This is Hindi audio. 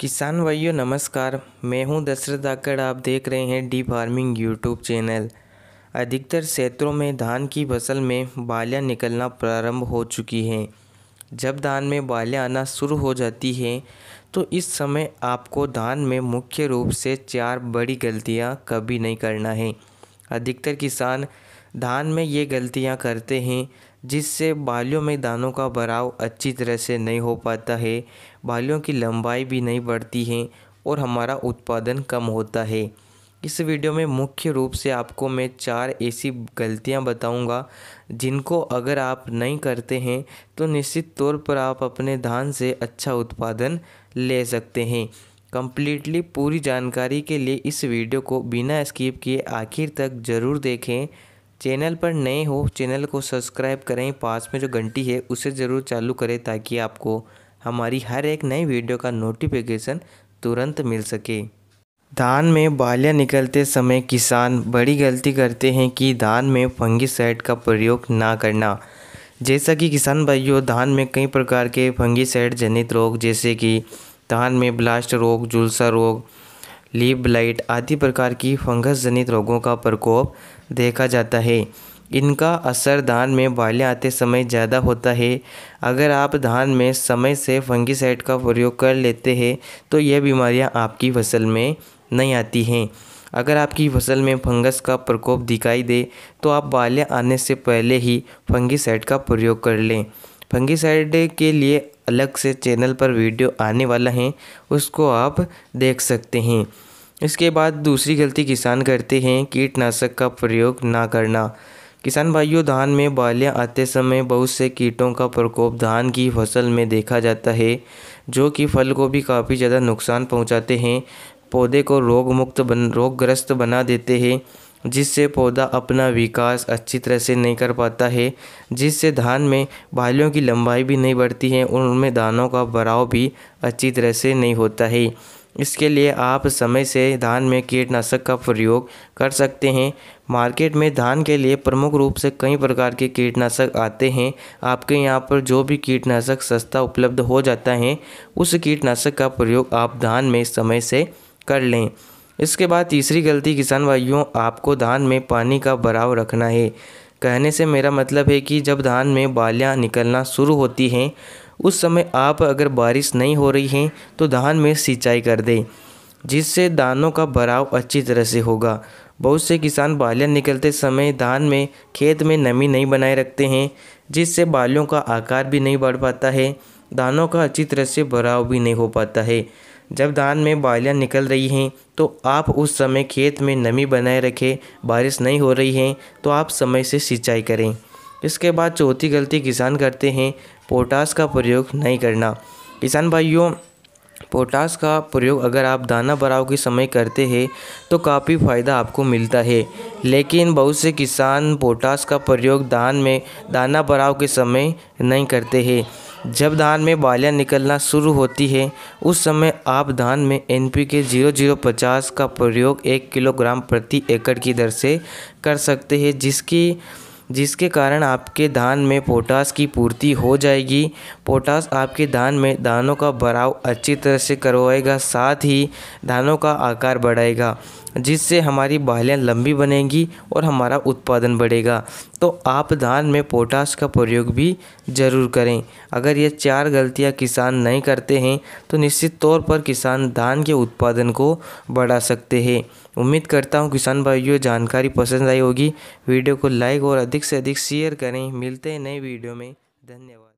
किसान भाइयों, नमस्कार। मैं हूँ दशरथ आकड़ आप देख रहे हैं डी फ़ार्मिंग यूट्यूब चैनल। अधिकतर क्षेत्रों में धान की फ़सल में बालियाँ निकलना प्रारंभ हो चुकी हैं। जब धान में बालियाँ आना शुरू हो जाती हैं तो इस समय आपको धान में मुख्य रूप से चार बड़ी गलतियाँ कभी नहीं करना है। अधिकतर किसान धान में ये गलतियाँ करते हैं, जिससे बालियों में दानों का भराव अच्छी तरह से नहीं हो पाता है। बालियों की लंबाई भी नहीं बढ़ती है और हमारा उत्पादन कम होता है। इस वीडियो में मुख्य रूप से आपको मैं चार ऐसी गलतियाँ बताऊँगा, जिनको अगर आप नहीं करते हैं तो निश्चित तौर पर आप अपने धान से अच्छा उत्पादन ले सकते हैं। कम्प्लीटली पूरी जानकारी के लिए इस वीडियो को बिना स्किप किए आखिर तक ज़रूर देखें। चैनल पर नए हो, चैनल को सब्सक्राइब करें, पास में जो घंटी है, उसे ज़रूर चालू करें ताकि आपको हमारी हर एक नई वीडियो का नोटिफिकेशन तुरंत मिल सके। धान में बालियाँ निकलते समय किसान बड़ी गलती करते हैं कि धान में फंगीसाइड का प्रयोग ना करना। जैसा कि किसान भाइयों, धान में कई प्रकार के फंगीसाइड जनित रोग, जैसे कि धान में ब्लास्ट रोग, जुलसा रोग लीप ब्लाइट आदि प्रकार की फंगस जनित रोगों का प्रकोप देखा जाता है। इनका असर धान में बालियाँ आते समय ज़्यादा होता है। अगर आप धान में समय से फंगीसाइड का प्रयोग कर लेते हैं तो यह बीमारियाँ आपकी फ़सल में नहीं आती हैं। अगर आपकी फ़सल में फंगस का प्रकोप दिखाई दे तो आप बालियाँ आने से पहले ही फंगीसाइड का प्रयोग कर लें। फंगीसाइड के लिए अलग से चैनल पर वीडियो आने वाला है, उसको आप देख सकते हैं। इसके बाद दूसरी गलती किसान करते हैं, कीटनाशक का प्रयोग ना करना। किसान भाइयों, धान में बालियाँ आते समय बहुत से कीटों का प्रकोप धान की फ़सल में देखा जाता है, जो कि फल को भी काफ़ी ज़्यादा नुकसान पहुंचाते हैं। पौधे को रोग मुक्त बन, रोगग्रस्त बना देते हैं, जिससे पौधा अपना विकास अच्छी तरह से नहीं कर पाता है, जिससे धान में बालियों की लंबाई भी नहीं बढ़ती है, उनमें दानों का भराव भी अच्छी तरह से नहीं होता है। इसके लिए आप समय से धान में कीटनाशक का प्रयोग कर सकते हैं। मार्केट में धान के लिए प्रमुख रूप से कई प्रकार के कीटनाशक आते हैं। आपके यहाँ पर जो भी कीटनाशक सस्ता उपलब्ध हो जाता है, उस कीटनाशक का प्रयोग आप धान में समय से कर लें। इसके बाद तीसरी गलती, किसान भाइयों, आपको धान में पानी का भराव रखना है। कहने से मेरा मतलब है कि जब धान में बालियाँ निकलना शुरू होती हैं उस समय आप अगर बारिश नहीं हो रही है तो धान में सिंचाई कर दें, जिससे दानों का भराव अच्छी तरह से होगा। बहुत से किसान बालियाँ निकलते समय धान में खेत में नमी नहीं बनाए रखते हैं, जिससे बालियों का आकार भी नहीं बढ़ पाता है, दानों का अच्छी तरह से भराव भी नहीं हो पाता है। जब धान में बालियाँ निकल रही हैं तो आप उस समय खेत में नमी बनाए रखें, बारिश नहीं हो रही है तो आप समय से सिंचाई करें। इसके बाद चौथी गलती किसान करते हैं पोटास का प्रयोग नहीं करना। किसान भाइयों, पोटास का प्रयोग अगर आप दाना भराव के समय करते हैं तो काफ़ी फ़ायदा आपको मिलता है। लेकिन बहुत से किसान पोटास का प्रयोग धान में दाना भराव के समय नहीं करते हैं। जब धान में बालियाँ निकलना शुरू होती है, उस समय आप धान में N P K zero zero पचास का प्रयोग एक किलोग्राम प्रति एकड़ की दर से कर सकते हैं, जिसकी जिसके कारण आपके धान में पोटास की पूर्ति हो जाएगी। पोटास आपके धान में दानों का भराव अच्छी तरह से करवाएगा, साथ ही धानों का आकार बढ़ाएगा, जिससे हमारी बालियाँ लंबी बनेंगी और हमारा उत्पादन बढ़ेगा। तो आप धान में पोटास का प्रयोग भी ज़रूर करें। अगर ये चार गलतियाँ किसान नहीं करते हैं तो निश्चित तौर पर किसान धान के उत्पादन को बढ़ा सकते हैं। उम्मीद करता हूँ किसान भाइयों, जानकारी पसंद आई होगी। वीडियो को लाइक और अधिक से अधिक शेयर करें। मिलते हैं नए वीडियो में। धन्यवाद।